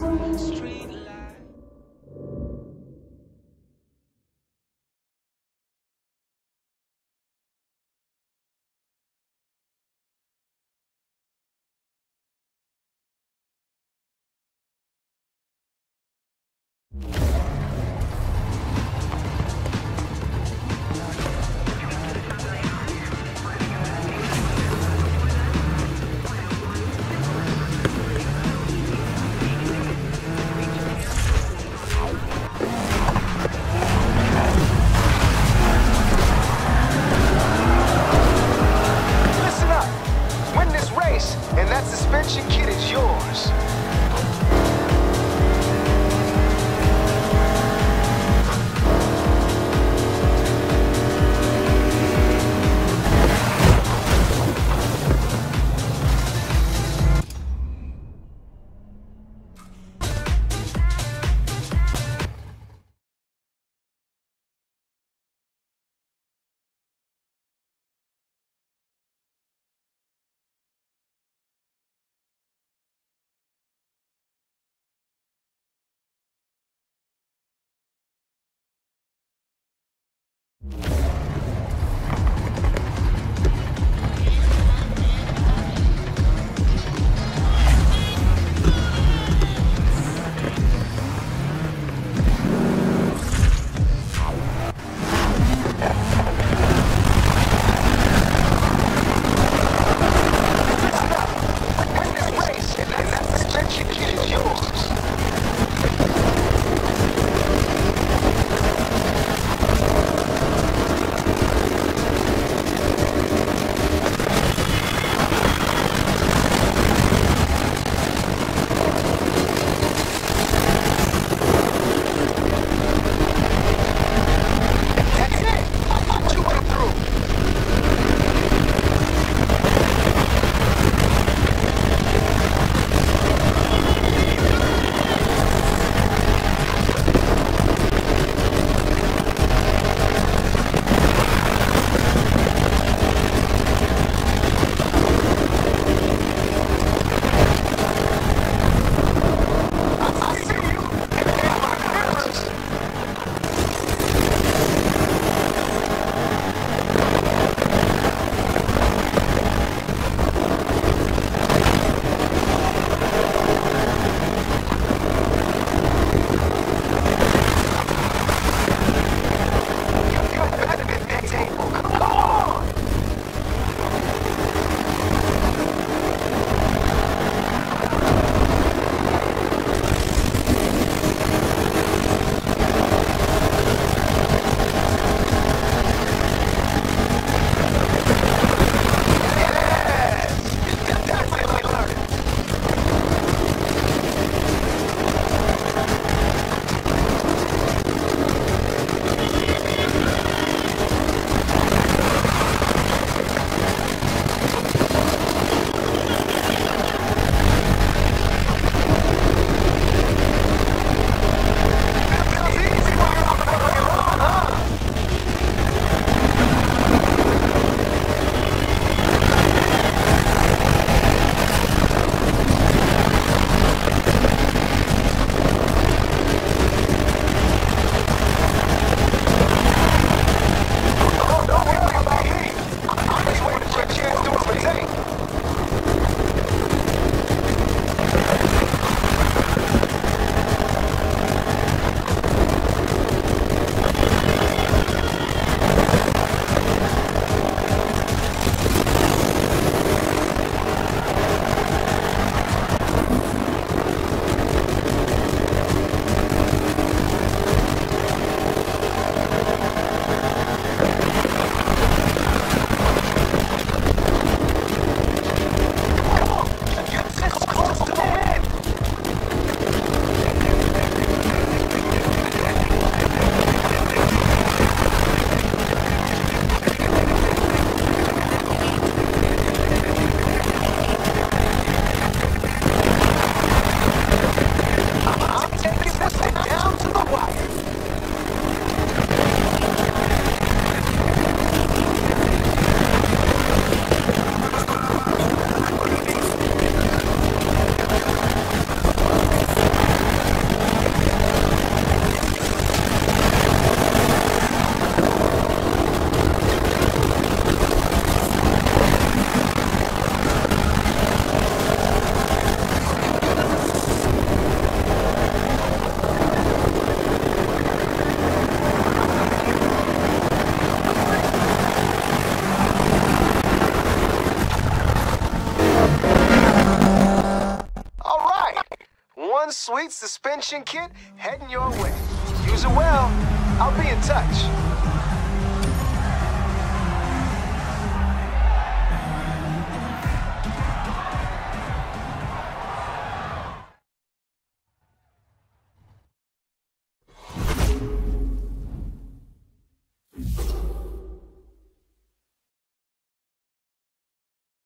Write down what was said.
Street suspension kit heading your way. Use it well. I'll be in touch.